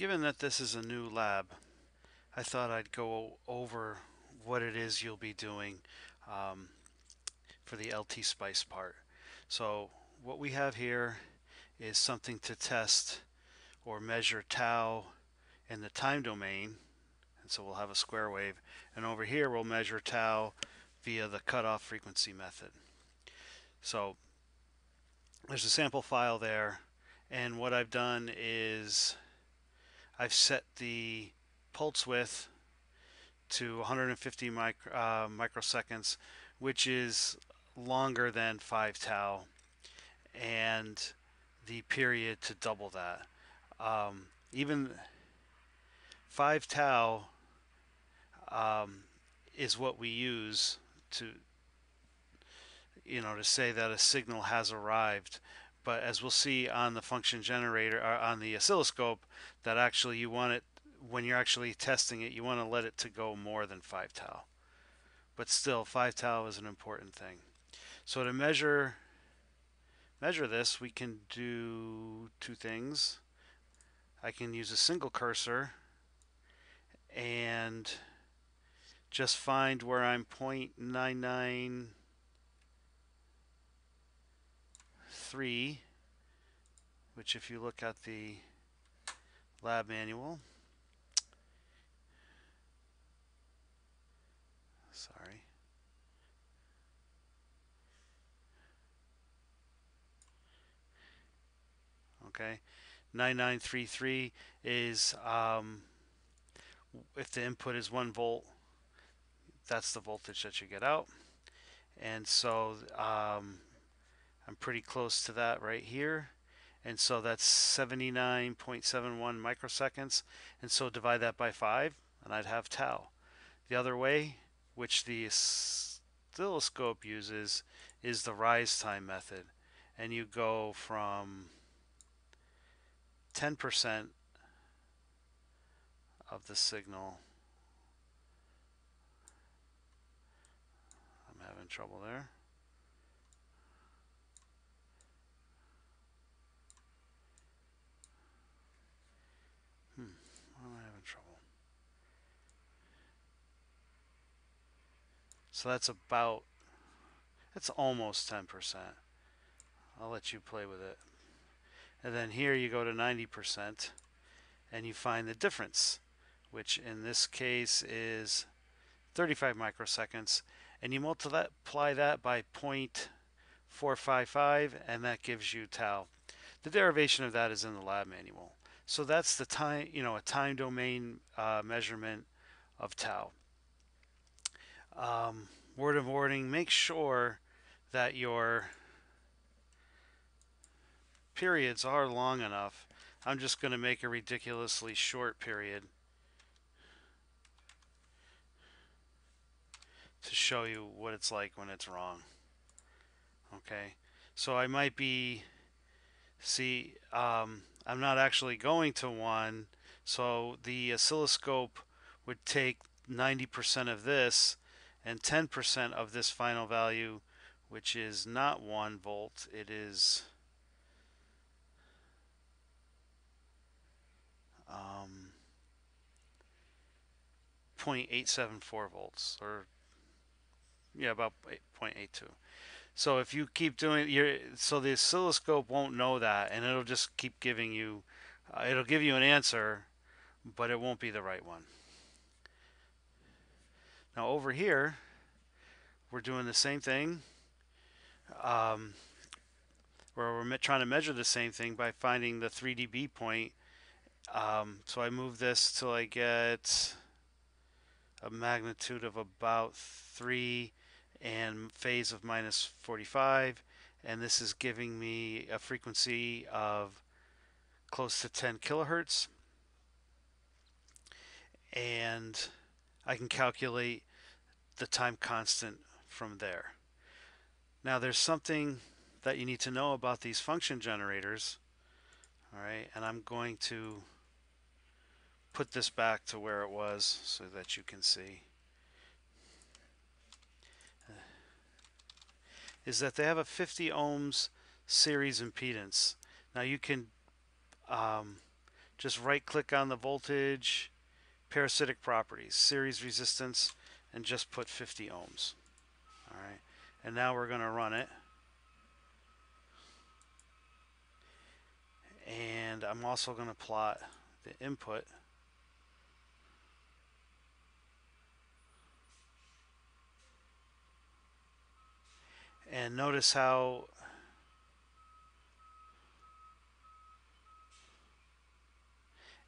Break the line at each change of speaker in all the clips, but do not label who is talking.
given that this is a new lab, I thought I'd go over what it is you'll be doing um, for the LTspice part. So what we have here is something to test or measure tau in the time domain. And so we'll have a square wave. And over here we'll measure tau via the cutoff frequency method. So there's a sample file there. And what I've done is I've set the pulse width to 150 micro, uh, microseconds, which is longer than 5 tau, and the period to double that. Um, even 5 tau um, is what we use to you know to say that a signal has arrived but as we'll see on the function generator or uh, on the oscilloscope that actually you want it when you're actually testing it, you want to let it to go more than 5 tau. But still, 5 tau is an important thing. So to measure measure this, we can do two things. I can use a single cursor and just find where I'm 0.993, which if you look at the lab manual, Sorry. Okay. 9933 is um, if the input is 1 volt, that's the voltage that you get out. And so um, I'm pretty close to that right here. And so that's 79.71 microseconds. And so divide that by 5, and I'd have tau. The other way, which the oscilloscope uses, is the rise time method. And you go from 10% of the signal. I'm having trouble there. So that's about, that's almost 10%. I'll let you play with it. And then here you go to 90% and you find the difference, which in this case is 35 microseconds. And you multiply that by 0.455 and that gives you tau. The derivation of that is in the lab manual. So that's the time, you know, a time domain uh, measurement of tau um, word of warning, make sure that your periods are long enough. I'm just going to make a ridiculously short period to show you what it's like when it's wrong. Okay, so I might be, see, um, I'm not actually going to one, so the oscilloscope would take 90% of this and 10% of this final value, which is not 1 volt, it is um, 0.874 volts, or yeah, about 0.82. So if you keep doing your, so the oscilloscope won't know that, and it'll just keep giving you, uh, it'll give you an answer, but it won't be the right one. Now over here, we're doing the same thing. Um, where we're trying to measure the same thing by finding the 3 dB point. Um, so I move this till I get a magnitude of about 3 and phase of minus 45 and this is giving me a frequency of close to 10 kilohertz and I can calculate the time constant from there. Now there's something that you need to know about these function generators. All right, and I'm going to put this back to where it was so that you can see. Is that they have a 50 ohms series impedance. Now you can um, just right click on the voltage, parasitic properties, series resistance, and just put 50 ohms. All right, and now we're going to run it. And I'm also going to plot the input. And notice how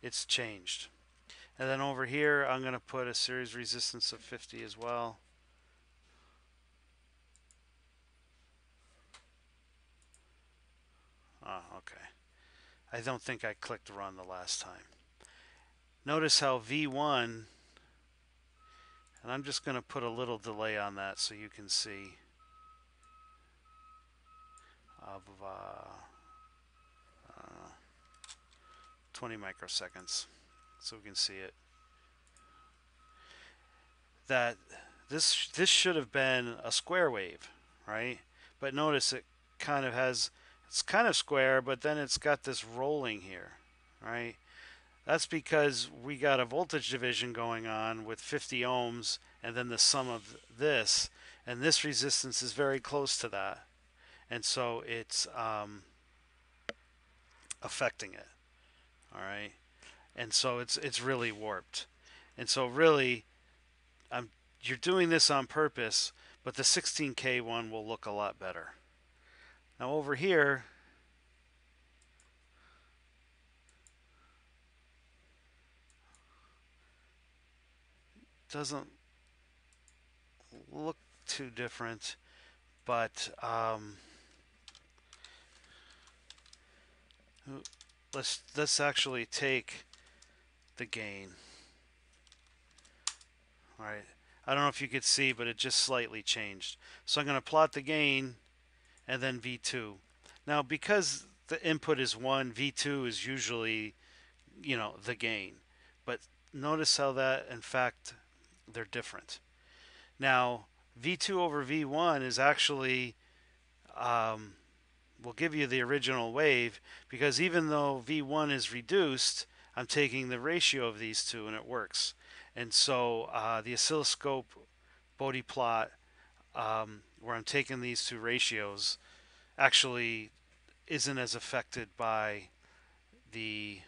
it's changed. And then over here, I'm going to put a series resistance of 50 as well. Oh, okay. I don't think I clicked run the last time. Notice how V1, and I'm just going to put a little delay on that so you can see of uh, uh, 20 microseconds so we can see it. That this this should have been a square wave right? But notice it kind of has it's kind of square but then it's got this rolling here right? That's because we got a voltage division going on with 50 ohms and then the sum of this and this resistance is very close to that. And so it's um, affecting it. All right, and so it's it's really warped, and so really, I'm you're doing this on purpose, but the 16K one will look a lot better. Now over here. Doesn't look too different, but um, let's let's actually take the gain. All right. I don't know if you could see, but it just slightly changed. So I'm going to plot the gain and then V2. Now, because the input is 1, V2 is usually, you know, the gain. But notice how that, in fact, they're different. Now, V2 over V1 is actually um, will give you the original wave because even though V1 is reduced, I'm taking the ratio of these two and it works. And so uh, the oscilloscope Bode plot um, where I'm taking these two ratios actually isn't as affected by the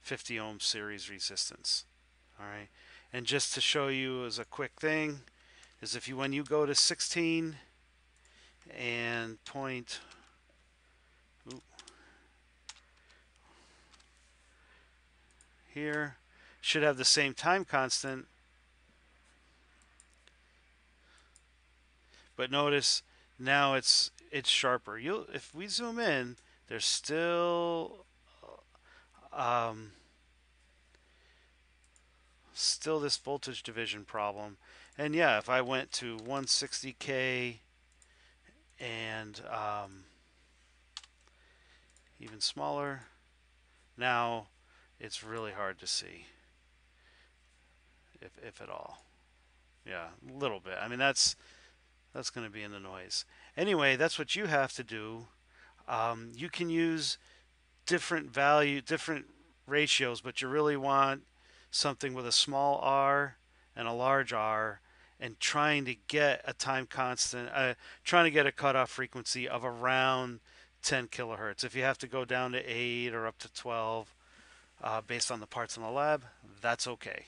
50 ohm series resistance. All right. And just to show you as a quick thing is if you when you go to 16 and point here should have the same time constant. But notice now it's it's sharper. You'll if we zoom in, there's still um, still this voltage division problem. And yeah, if I went to 160k and um, even smaller, now it's really hard to see, if if at all. Yeah, a little bit. I mean, that's that's going to be in the noise. Anyway, that's what you have to do. Um, you can use different value, different ratios, but you really want something with a small r and a large r and trying to get a time constant, uh, trying to get a cutoff frequency of around 10 kilohertz. If you have to go down to 8 or up to 12, uh, based on the parts in the lab, that's okay.